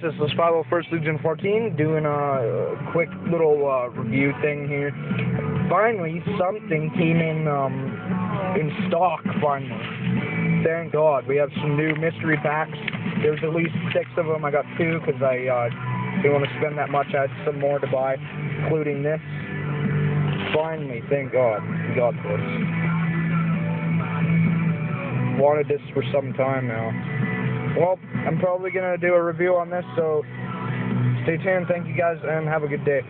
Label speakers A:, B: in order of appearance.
A: This is 501st Legion 14 doing a quick little uh, review thing here. Finally, something came in um, in stock. Finally, thank God. We have some new mystery packs. There's at least six of them. I got two because I uh, didn't want to spend that much. I had some more to buy, including this. Finally, thank God, we got this. Wanted this for some time now. Well, I'm probably going to do a review on this, so stay tuned. Thank you guys, and have a good day.